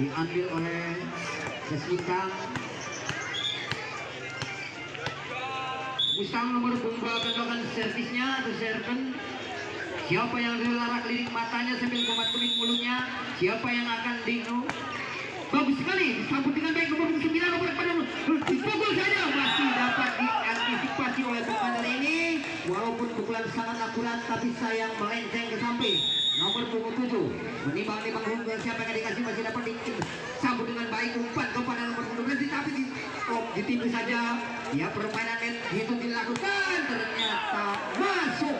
diambil oleh Jessica. Mustang nomor akan melakukan servisnya atau serven Siapa yang dilarang lirik matanya sambil komat kuning mulutnya? Siapa yang akan dino? Bagus sekali disambut dengan baik nomor 9 nomor pada dipukul saja masih dapat diantisipasi oleh pemain ini. Walaupun pukulan sangat akurat tapi sayang melenceng ke samping nomor punggung 7 menimbang-nimbang hingga siapa yang dikasih masih dapat disambut dengan baik. Umpan kepada nomor punggung 12 tapi di oh, ditimpa saja. Ya permainan itu dilakukan ternyata masuk.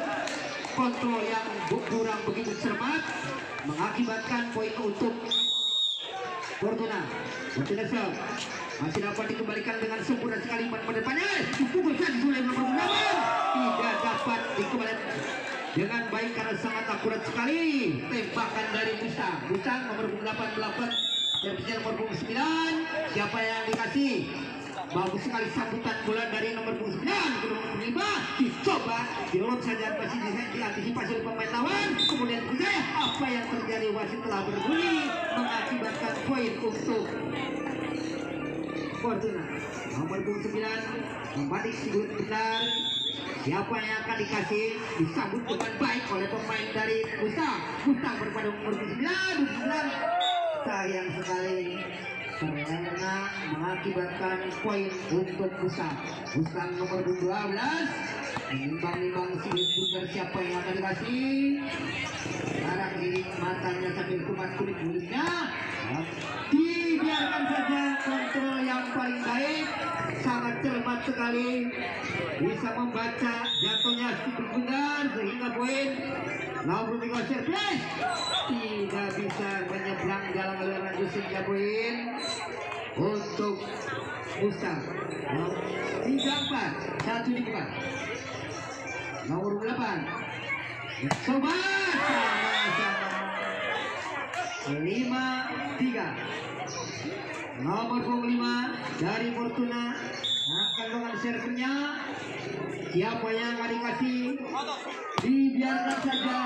Kontrol yang kurang begitu cermat mengakibatkan poin untuk Fortuna. Fortuna masih dapat dikembalikan dengan sempurna sekali pada depannya dipukul saja oleh nomor namun tidak dapat dikembalikan dengan baik karena sangat akurat sekali. Tembakan dari Musa Musa nomor 8 melakukan servisnya nomor 9 siapa yang dikasih? Bagus sekali sambutan bola dari nomor 9 ke nomor 5 dicoba dilot saja masih diantisipasi oleh pemain lawan. Kemudian saya apa yang terjadi? Wasit telah berbunyi mengakibatkan poin untuk Fortuna. Nomor 9 sudut benar siapa yang akan dikasih? Disambut dengan baik oleh pemain dari Musa Musa berpada nomor 9 9 sayang sekali karena mengakibatkan poin untuk Musa Musa nomor 12 menimbang-nimbang si bundar siapa yang akan dikasih? Sekarang ini matanya sambil kumat kulit mulutnya dibiarkan saja kontrol yang paling baik. Sangat cermat sekali. Bisa membaca jatuhnya si bundar sehingga poin. Nomor 3 servis tidak bisa menyeberang jalan aliran sehingga poin. Untuk Musa. Tiga empat. Satu dibuka nomor 8 coba sama-sama lima tiga nomor 25 dari Fortuna. Akan dengan servernya siapa yang akan dikasih? Dibiarkan saja.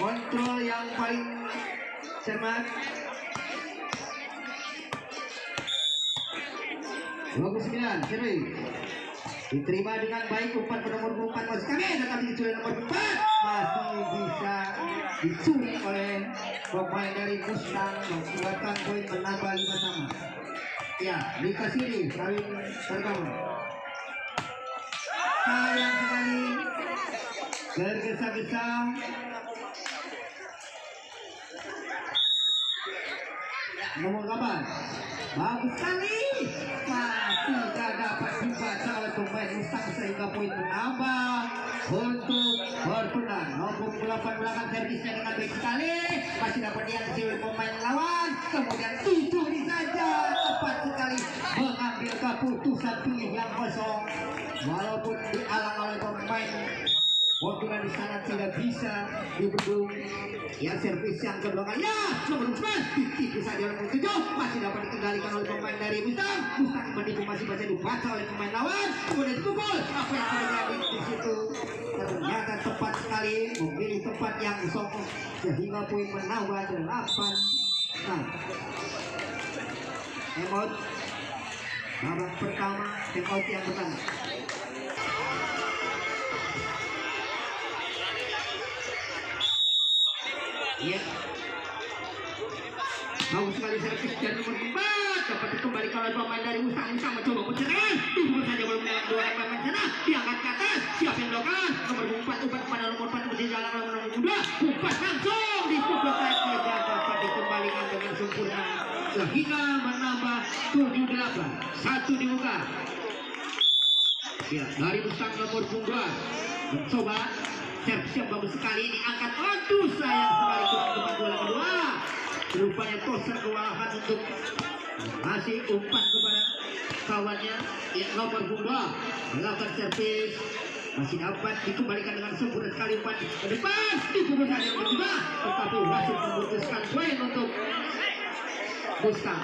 Kontrol yang paling cermat. Bagus sembilan, seri diterima dengan baik umpan pada nomor 4 masih kami tetapi dicuri nomor 4 masih bisa dicuri oleh pemain dari Mustang mengakibatkan poin menambah 5 sama. Ya dikasih di kawin tergabung sayang sekali tergesa-gesa nomor 8 bagus sekali. Dapat pemain Mustang sehingga poin menambah untuk Fortuna. Nomor 8 belakang servisnya dengan baik sekali masih dapat oleh pemain lawan. Kemudian dicuri saja tepat sekali mengambil keputusan pilih yang kosong. Walaupun dialang oleh pemain Di sana tidak bisa dibendung. Yang servis yang kedua kalinya nomor 4 titik saja nomor 7 masih dapat dikendalikan oleh pemain dari Mustang Mustang mendikung masih bisa dibaca oleh pemain lawan. Kemudian dipukul. Apa yang terjadi di situ? Ternyata tepat sekali. Memilih tempat yang sokong sehingga poin menambah 8 nah. Emot. Babak pertama take yang pertama Iya. Sekali servis dan nomor 4 dapat oleh pemain dari mencoba mencerah dihubung saja dua pemain sana. Diangkat ke atas siapa yang nomor 4 umpan kepada nomor 4 kemudian jalan nomor 2 umpan langsung dikembalikan dengan sempurna. Sehingga menambah 7-8 satu dibuka. Ya dari nomor 2 mencoba siap-siap bagus sekali. Ini angkat aduh sayang sekali tepat bola kedua. Rupanya toser kewalahan untuk masih umpan kepada kawannya. Yang nomor dua. Melakukan servis. Masih dapat dikembalikan dengan sempurna sekali umpan ke depan. Saja yang kedua tetapi wasit memutuskan poin untuk Mustang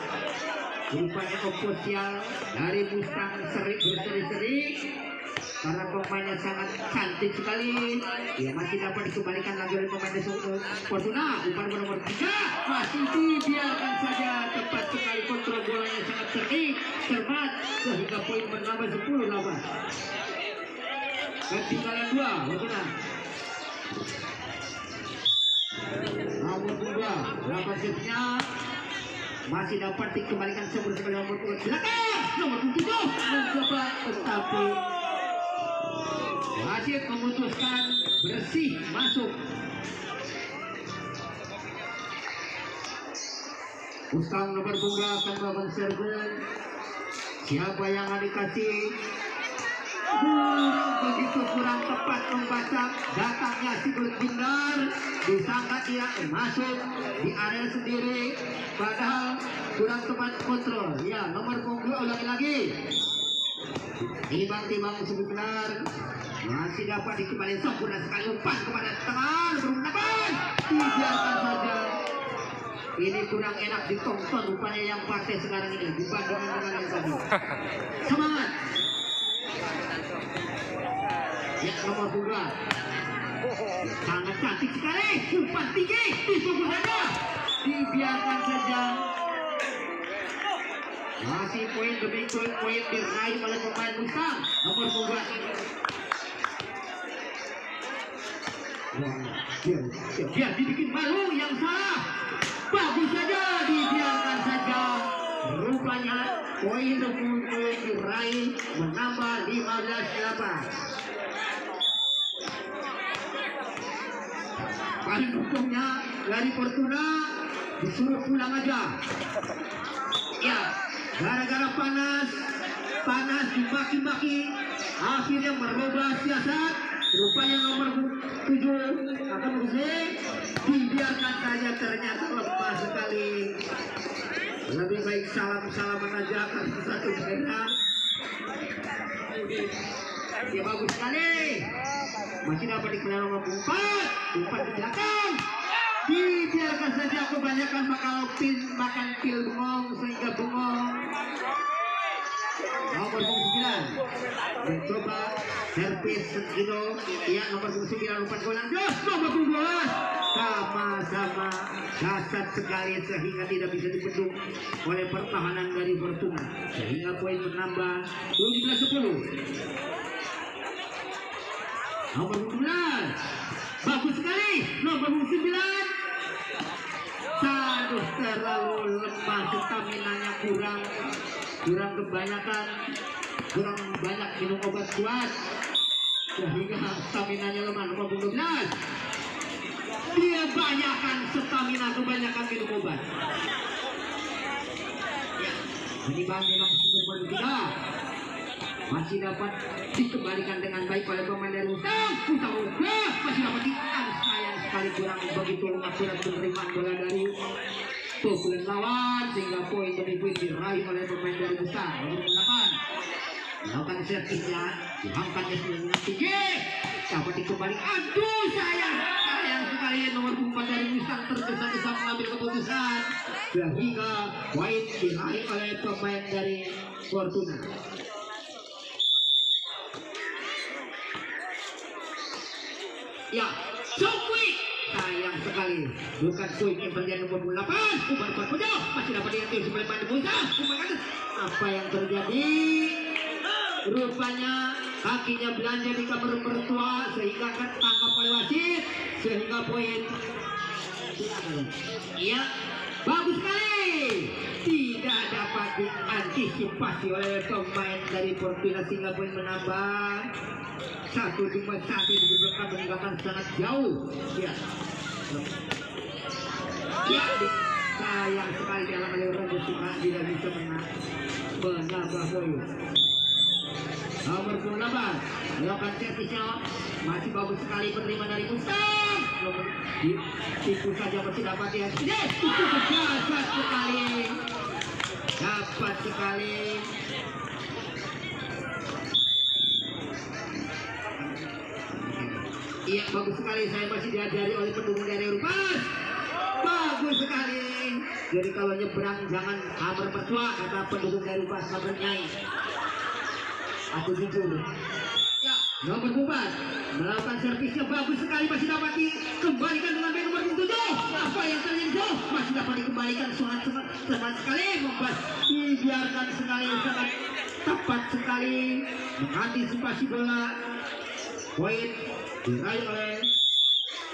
rupanya ofisial dari Mustang seri berseri-seri karena pemainnya sangat cantik sekali. Ya masih dapat dikembalikan lagi oleh pemain Fortuna. Umpan nomor tiga. Masih dibiarkan saja. Tepat sekali kontrol bolanya sangat cerdik cermat sehingga poin menambah 10 lawan ketinggalan dua bagaimana nomor dua lawan setnya masih dapat dikembalikan sebelum nomor dua. Silakan nomor tujuh. Mencoba tetapi wasit memutuskan bersih masuk. Ustang nomor bunga akan melakukan server siapa yang akan dikasih? Kurang begitu kurang tepat membaca datangnya si Bindar disangka dia masuk di area sendiri padahal kurang tepat kontrol. Ya nomor punggung ulangi lagi timbang-timbang sebentar masih dapat dikembali sempurna sekali umpan kepada tengah berumpan dibiarkan saja. Ini kurang enak ditonton rupanya yang partai sekarang ini dibandingkan dengan yang tadi. Semangat. Ya nomor dua. Sangat cantik sekali. Umpan tinggi. Dipukul saja dibiarkan saja masih poin demi poin poin diraih oleh pemain Mustang nomor dua. Biar, dibikin malu yang salah. Bagus saja dibiarkan saja. Rupanya poin demi poin diraih menambah 15 lapan paling hukumnya dari Fortuna disuruh pulang aja. Ya gara-gara panas panas dimaki-maki akhirnya merubah siasat. Rupanya nomor tujuh akan berusaha dibiarkan saja ternyata lemah sekali. Lebih baik salam-salaman aja karena satu daerah ya bagus sekali. Masih dapat dikelar nomor empat. Empat di belakang dibiarkan saja kebanyakan bakal pin makan pil bengong sehingga bengong. Nomor 9 mencoba servis Sekino ya nomor 9 umpan gol lanjut nomor 12 sama-sama dasar sekali sehingga tidak bisa dibendung oleh pertahanan dari Fortuna sehingga poin menambah 17-10 nomor 12 bagus sekali. Nomor 9 Aduh terlalu lemah. Stamina-nya kurang. Kurang kebanyakan. Kurang banyak minum obat kuat. Sehingga stamina-nya lemah. Nomor 12 dia banyakkan stamina kebanyakan minum obat. Ya ini bang memang nomor 3 masih dapat dikembalikan dengan baik oleh pemain dari Utang Utang Utang masih dapat dikan sayang sekali kurang begitu akurat penerimaan bola dari pukulan lawan sehingga poin demi poin diraih oleh pemain dari Utang nomor 8 melakukan servisnya diangkatnya dengan tinggi dapat dikembali. Aduh sayang. Sayang sekali nomor 4 dari Mustang tergesa-gesa mengambil keputusan. Sehingga poin diraih oleh pemain dari Fortuna Ya, so. Sayang sekali. Bukan quick yang terjadi nomor 8. Umar Parkojo masih dapat diambil sebagai main Musa. Apa yang terjadi? Rupanya kakinya belanja di kamar mertua sehingga akan tangkap oleh wasit sehingga poin Iya, bagus sekali. Tidak dapat diantisipasi oleh pemain dari Fortuna sehingga poin menambah satu cuma satu di belakang meninggalkan sangat jauh. Ya. Ya sayang sekali dalam Raja Tuhan tidak bisa menang. Menambah poin nomor 28 melakukan servisnya masih bagus sekali penerima dari nomor itu saja masih dapat ya. Yes, itu dasar sekali. Dapat sekali. Iya bagus sekali. Saya masih diajari oleh pendukung dari Urban. Bagus sekali. Jadi kalau nyebrang jangan kamar mertua. Kata pendukung dari sabar nyai. Aku jujur. Ya nomor empat melakukan servisnya bagus sekali masih dapat dikembalikan dengan baik nomor tujuh. Apa yang terjadi? Masih dapat dikembalikan sangat sangat tepat sekali membuat dibiarkan sekali sangat tepat sekali mengantisipasi bola poin diraih oleh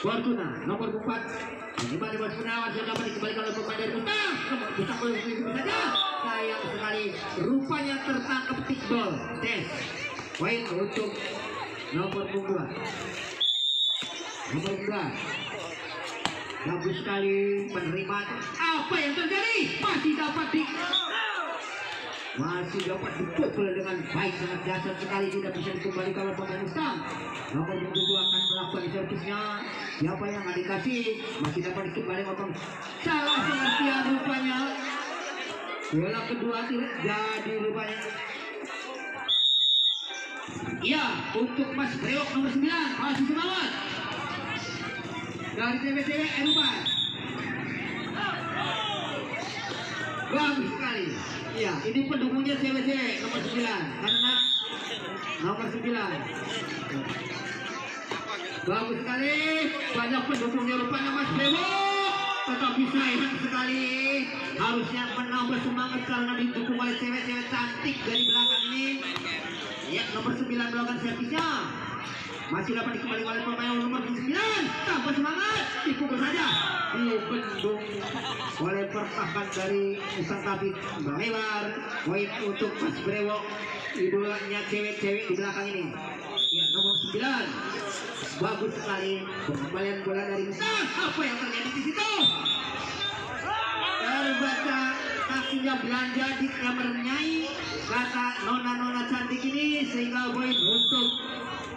Fortuna nomor 4 kembali Fortuna masih dapat dikembalikan oleh pemain dari Musta bisa boleh saja sayang sekali rupanya tertangkap kickball tes poin untuk nomor 2 nomor 2 Bagus sekali penerimaan. Apa yang terjadi? Masih dapat di masih dapat dipukul dengan baik sangat dasar sekali tidak bisa dikembalikan oleh pemain Mustang. Nomor dua akan melakukan servisnya. Siapa yang dikasih masih dapat dikembalikan oleh salah pengertian rupanya. Bola kedua jadi rupanya. Iya, untuk Mas Brewok nomor 9 masih semangat dari CBCB Eropa. Bagus sekali. Iya, ini pendukungnya CBCB nomor 9 karena nomor 9. Bagus sekali. Banyak pendukungnya rupanya Mas Dewo. Tetapi sayang sekali. Harusnya menambah semangat karena didukung oleh cewek-cewek cantik dari belakang ini. Ya, nomor 9 melakukan servisnya masih dapat dikembali oleh pemain nomor 9 tanpa semangat dipukul saja dibendung oleh pertahanan dari Usang Tabit melebar poin untuk Mas Brewok idolanya cewek-cewek di belakang ini ya nomor 9 bagus sekali. Pengembalian bola dari Musa apa yang terjadi di situ? Terbaca kakinya belanja di kamar nyai. Kata nona-nona cantik ini sehingga poin untuk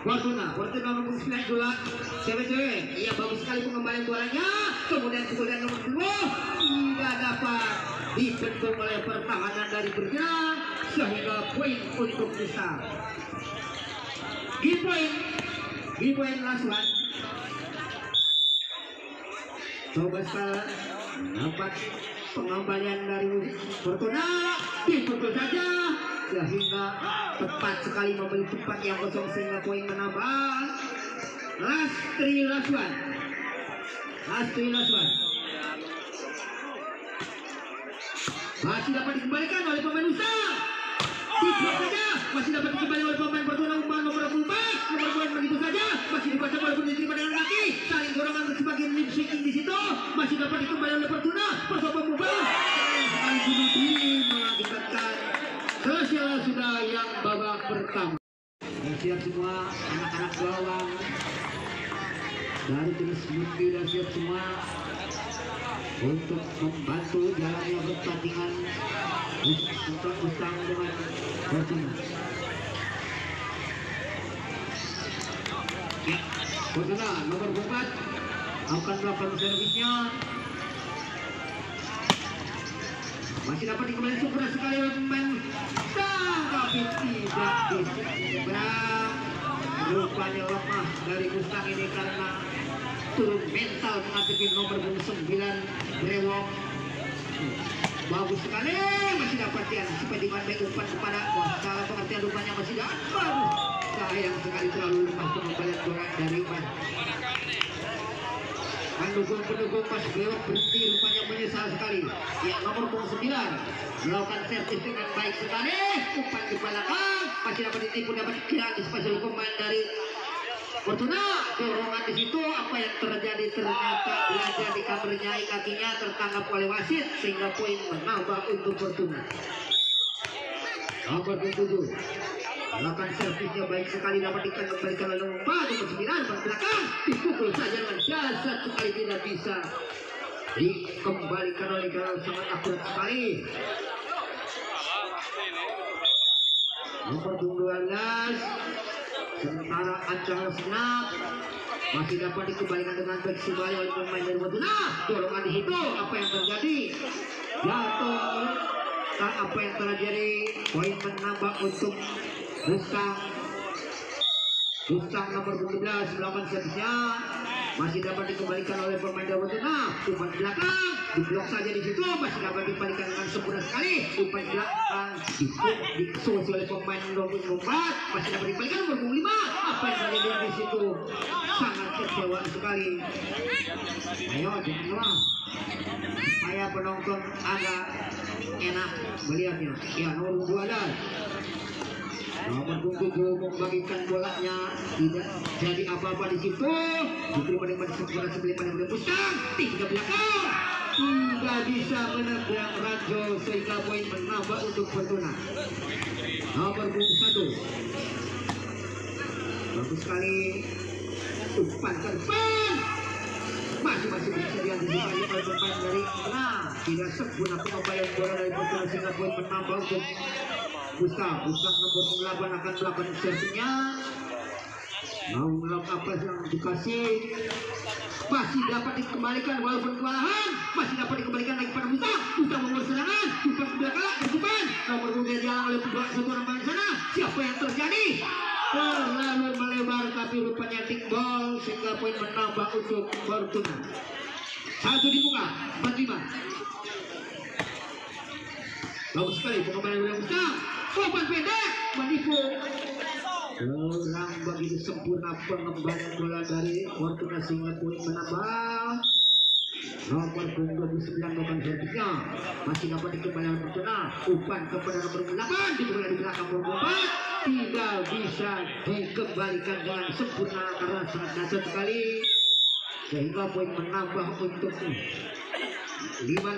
Fortuna, Fortuna nomor 9 bola cewek-cewek. Iya bagus sekali pengembalian bolanya. Kemudian kemudian nomor 2 tidak dapat dibendung oleh pertahanan dari bergerak sehingga poin untuk bisa. Point last one. Coba sekali dapat pengembalian dari Fortuna. Dipukul saja. Sehingga tepat sekali membeli tempat yang kosong sehingga poin menambah. Last three last one. Masih dapat dikembalikan oleh pemain usaha dibuat saja. Masih dapat dikembali oleh pemain Fortuna umpan nomor 24 nomor poin begitu saja. Masih dibaca walaupun diterima dengan kaki saling dorongan sebagai lip syncing di situ. Masih dapat dikembali oleh Fortuna. Mencoba mengubah sekali bunuh mengakibatkan Sosial sudah yang babak pertama. Siap semua anak-anak gawang dari jenis Mundi dan siap semua untuk membantu jalannya pertandingan untuk usang dengan Fortuna. Ya, Fortuna nomor 4 akan melakukan servisnya. Masih dapat dikembali sempurna sekali pemain tapi tidak diseberang rupanya lemah dari Mustang ini karena turun mental menghadapi nomor 9 Brewok bagus sekali masih dapat diantisipasi di mana umpan kepada salah pengertian rupanya masih dapat. Sayang sekali terlalu lemah pengembalian bola dari Umpan pendukung-pendukung pas Bewok berhenti. Rupanya menyesal sekali. Ya nomor 9 melakukan servis dengan baik sekali. Umpan di belakang masih dapat ditipu dapat diantisipasi oleh pemain dari Fortuna dorongan di situ apa yang terjadi? Ternyata belajar di kamarnya kakinya tertangkap oleh wasit sehingga poin menambah untuk Fortuna. Nomor 7 Melakukan servisnya baik sekali dapat dikembalikan oleh 4 nomor 9 belakang. Dipukul saja dengan dasar sekali tidak bisa dikembalikan oleh Garal sangat akurat sekali. Nomor 12 sementara acara senap masih dapat dikembalikan dengan baik sekali oleh pemain dari Maduna dorongan di situ apa yang terjadi? Jatuh tak apa yang terjadi. Poin menambah untuk Bustang Bustang nomor 12 melakukan servisnya masih dapat dikembalikan oleh pemain Dawa Tengah. Umpan belakang. Diblok saja di situ. Masih dapat dikembalikan dengan sempurna sekali. Umpan belakang. Disusul oleh pemain nomor 4 masih dapat dikembalikan nomor 5 apa yang terjadi di situ? Sangat kecewa sekali. Ayo jangan lupa supaya sehingga penonton agak enak melihatnya. Ya nomor dua dan nomor tujuh membagikan bolanya. Tidak jadi apa-apa di situ. Diterima dengan sempurna sebelum pada menembuskan tiga belakang. Tidak bisa menendang Rajo sehingga poin menambah untuk Fortuna. Nomor punggung satu. Bagus sekali. Umpan depan masih masih bersedia di depan oleh pemain dari nah tidak sempurna pengembalian bola dari Fortuna sehingga poin menambah untuk Gustav Gustav nomor 8 akan melakukan servisnya mau melakukan apa yang dikasih masih dapat dikembalikan walaupun kewalahan. Masih dapat dikembalikan lagi pada Gustav Gustav nomor serangan umpan kedua kali ke depan nomor kemudian jalan oleh kedua satu orang sana. Siapa yang terjadi? Terlalu melebar tapi rupanya ball sehingga poin menambah untuk Fortuna. Satu di muka 45 bagus sekali pengembalian oleh Gustav pendek menipu kurang begitu sempurna pengembalian bola dari Fortuna sehingga poin menambah nomor punggung 29 bukan servisnya masih dapat dikembalikan Fortuna umpan kepada nomor 8 diberikan di belakang nomor 4 tidak bisa dikembalikan dengan sempurna karena sangat dasar sekali. Sehingga poin menambah untuk lima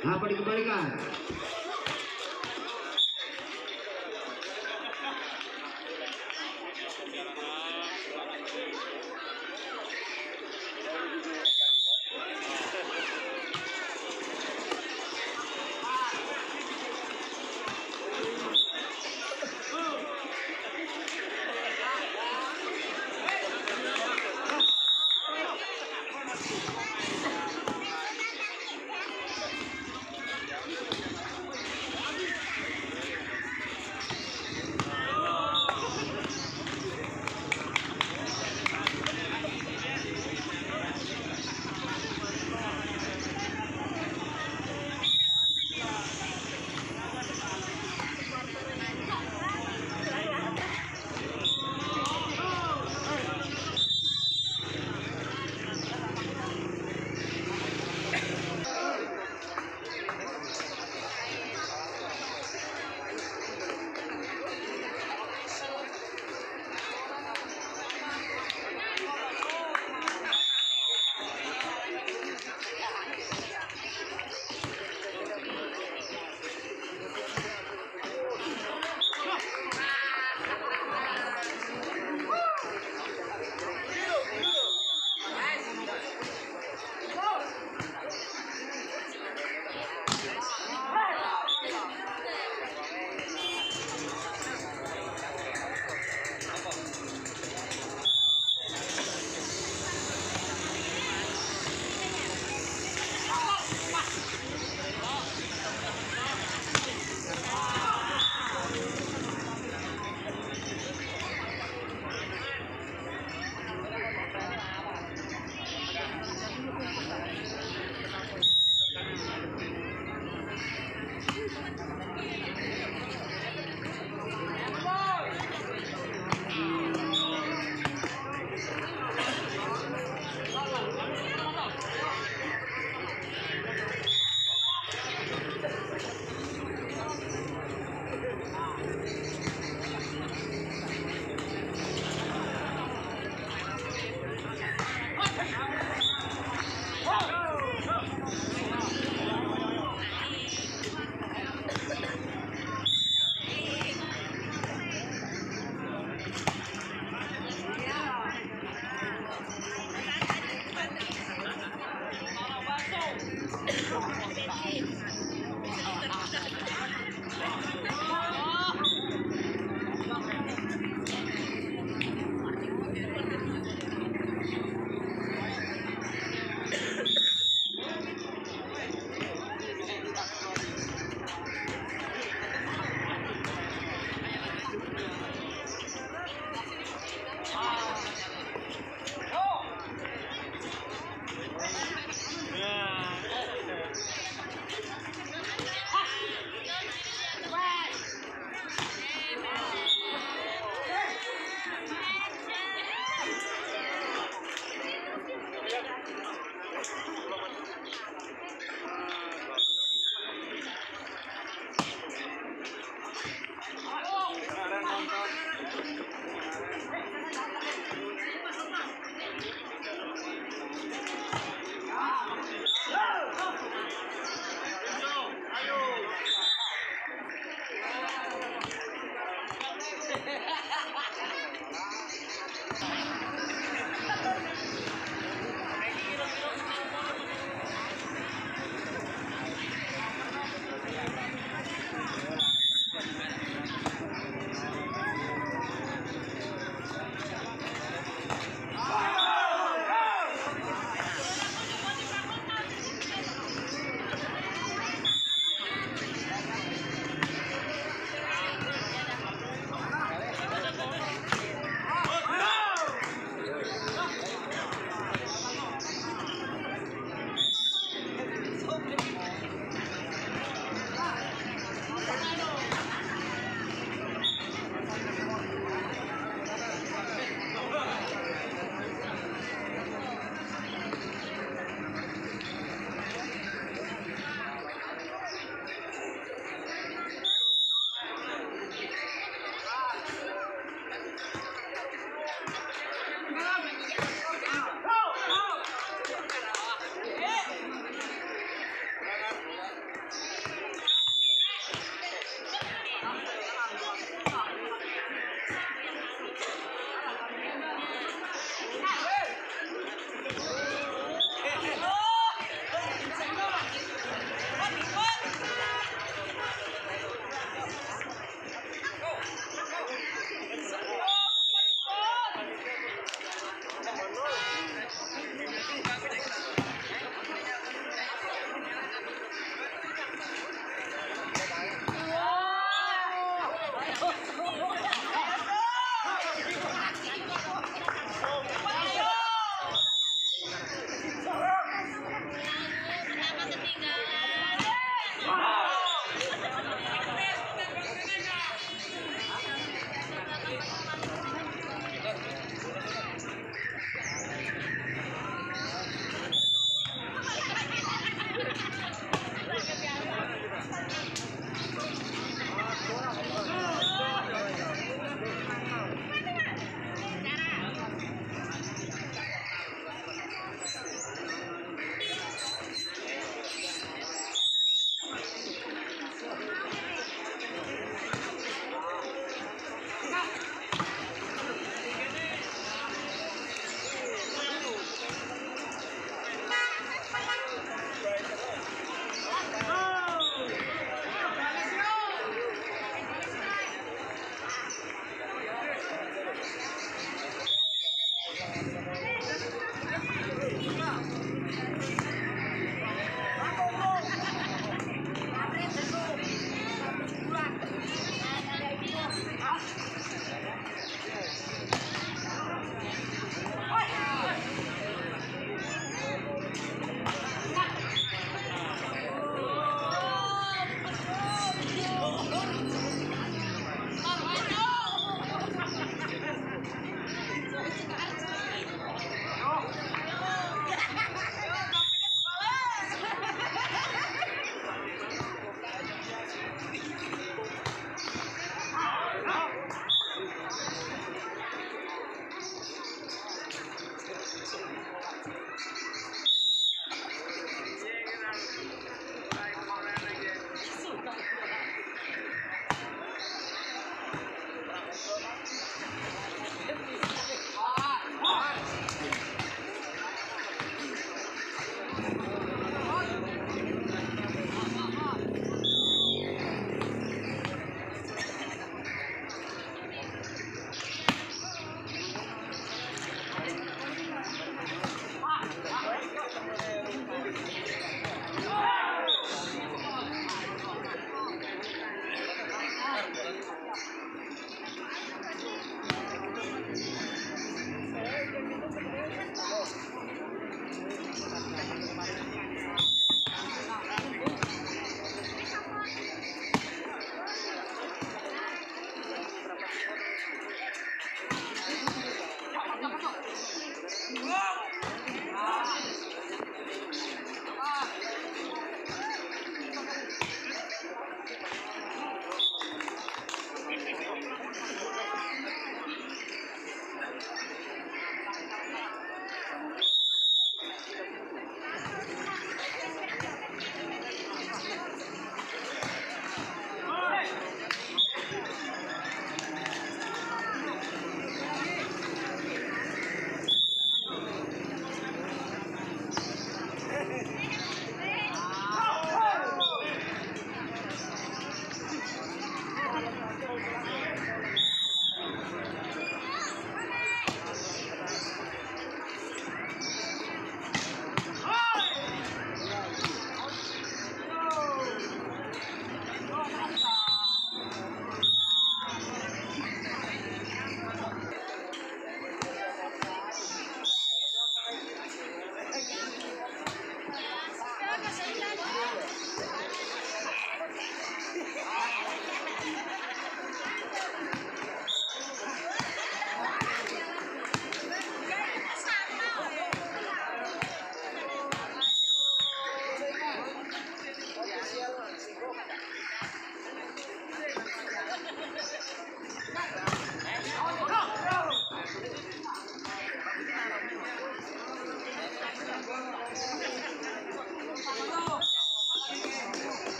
dapat dikembalikan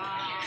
Wow.